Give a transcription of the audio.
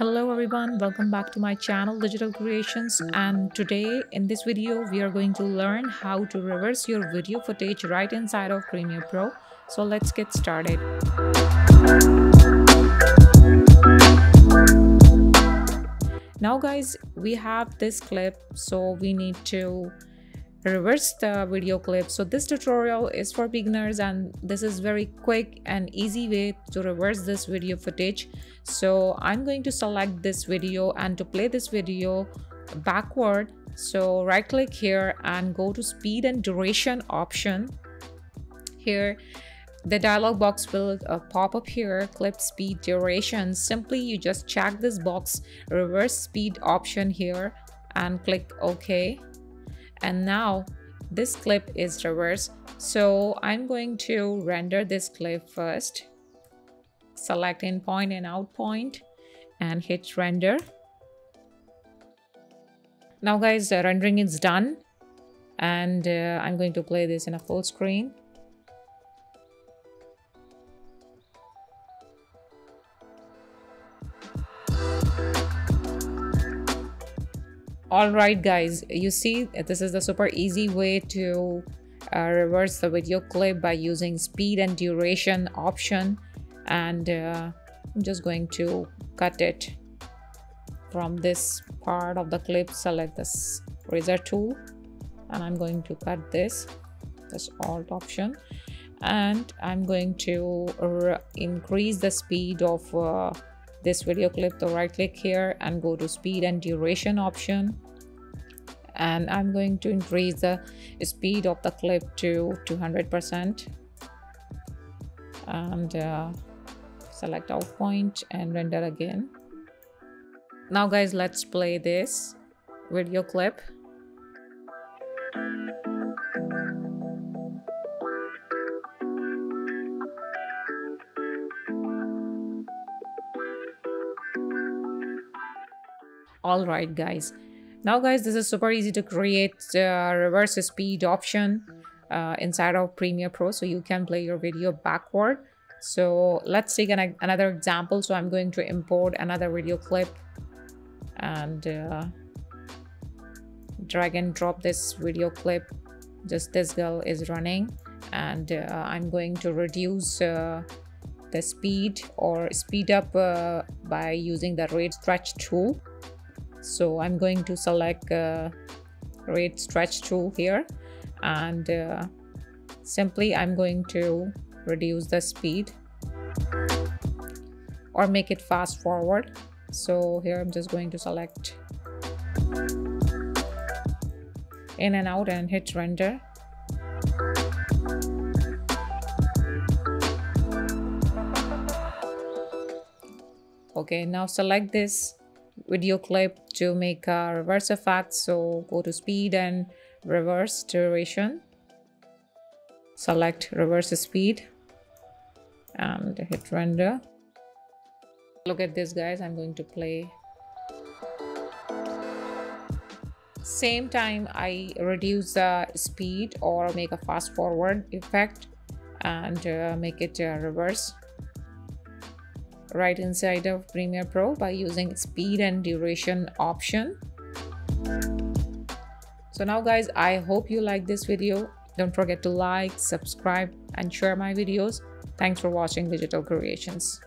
Hello everyone, welcome back to my channel Digital Creations and today in this video we are going to learn how to reverse your video footage right inside of Premiere Pro. So let's get started. Now guys, we have this clip so we need to reverse the video clip. So this tutorial is for beginners and this is very quick and easy way to reverse this video footage. So i'm going to select this video and to play this video backward. So right click here and go to speed and duration option. Here the dialog box will uh, pop up here clip speed duration. Simply you just check this box reverse speed option here and click ok and now this clip is reversed so i'm going to render this clip first. Select in point and out point and hit render. Now guys the rendering is done. And uh, i'm going to play this in a full screen all right guys you see this is the super easy way to uh, reverse the video clip by using speed and duration option. And uh, I'm just going to cut it from this part of the clip select this razor tool and I'm going to cut this this alt option. And I'm going to increase the speed of uh, this video clip to right click here and go to speed and duration option. And I'm going to increase the speed of the clip to 200% and uh, select out point and render again. Now guys let's play this video clip all right guys. Now guys this is super easy to create uh, reverse speed option uh, inside of Premiere Pro so you can play your video backward. So let's take an, another example. So I'm going to import another video clip and uh, drag and drop this video clip. Just this girl is running and uh, I'm going to reduce uh, the speed or speed up uh, by using the rate stretch tool so i'm going to select uh, rate stretch tool here. And uh, simply i'm going to reduce the speed or make it fast forward. So here i'm just going to select in and out and hit render. Okay now select this video clip to make a reverse effect so go to speed and reverse duration. Select reverse speed and hit render. Look at this guys i'm going to play. Same time i reduce the speed or make a fast forward effect and uh, make it uh, reverse right inside of Premiere Pro by using speed and duration option. So now guys, I hope you like this video. Don't forget to like, subscribe and share my videos. Thanks for watching Digital Creations.